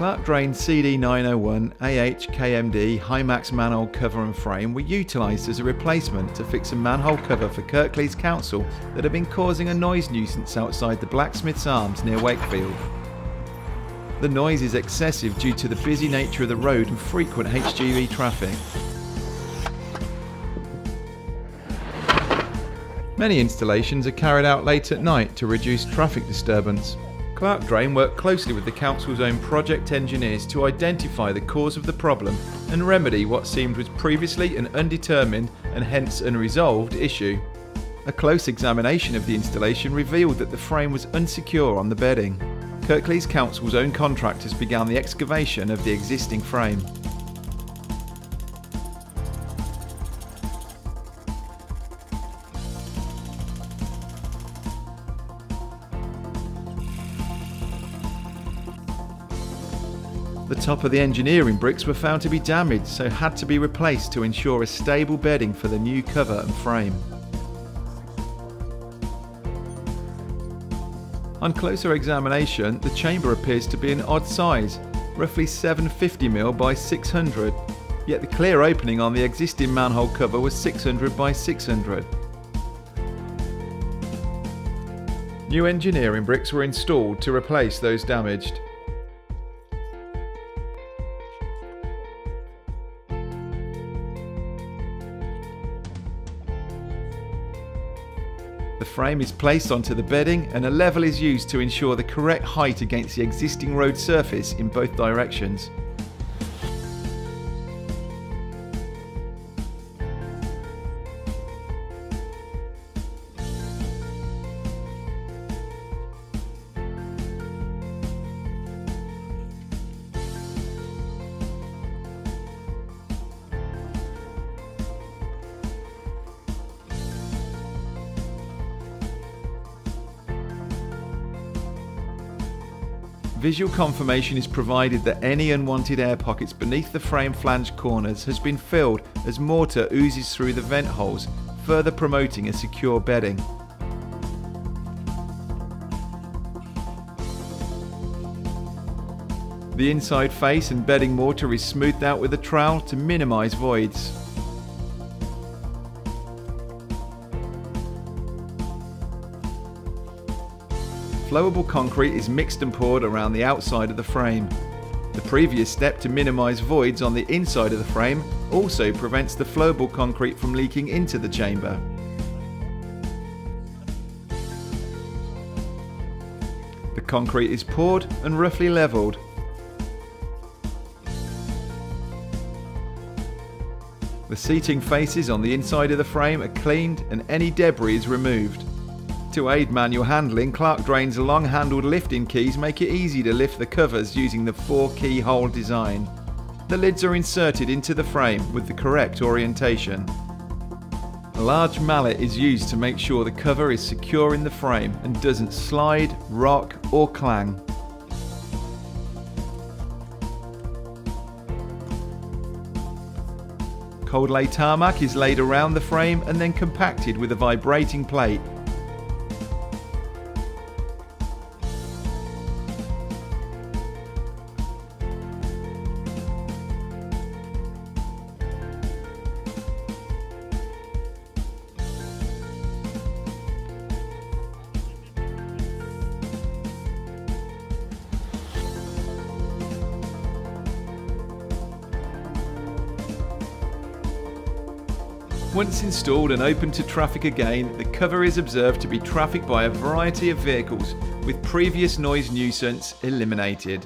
Clark Drain CD901 AHKMD High Max manhole cover and frame were utilised as a replacement to fix a manhole cover for Kirklees Council that had been causing a noise nuisance outside the Blacksmith's Arms near Wakefield. The noise is excessive due to the busy nature of the road and frequent HGV traffic. Many installations are carried out late at night to reduce traffic disturbance. Clark Drain worked closely with the council's own project engineers to identify the cause of the problem and remedy what seemed was previously an undetermined and hence unresolved issue. A close examination of the installation revealed that the frame was unsecure on the bedding. Kirklees Council's own contractors began the excavation of the existing frame. The top of the engineering bricks were found to be damaged, so had to be replaced to ensure a stable bedding for the new cover and frame. On closer examination, the chamber appears to be an odd size, roughly 750mm by 600, yet the clear opening on the existing manhole cover was 600 by 600. New engineering bricks were installed to replace those damaged. The frame is placed onto the bedding and a level is used to ensure the correct height against the existing road surface in both directions. Visual confirmation is provided that any unwanted air pockets beneath the frame flange corners has been filled as mortar oozes through the vent holes, further promoting a secure bedding. The inside face and bedding mortar is smoothed out with a trowel to minimise voids. Flowable concrete is mixed and poured around the outside of the frame. The previous step to minimise voids on the inside of the frame also prevents the flowable concrete from leaking into the chamber. The concrete is poured and roughly levelled. The seating faces on the inside of the frame are cleaned and any debris is removed. To aid manual handling, Clark Drain's long-handled lifting keys make it easy to lift the covers using the four keyhole design. The lids are inserted into the frame with the correct orientation. A large mallet is used to make sure the cover is secure in the frame and doesn't slide, rock or clang. Cold lay tarmac is laid around the frame and then compacted with a vibrating plate Once installed and open to traffic again, the cover is observed to be trafficked by a variety of vehicles, with previous noise nuisance eliminated.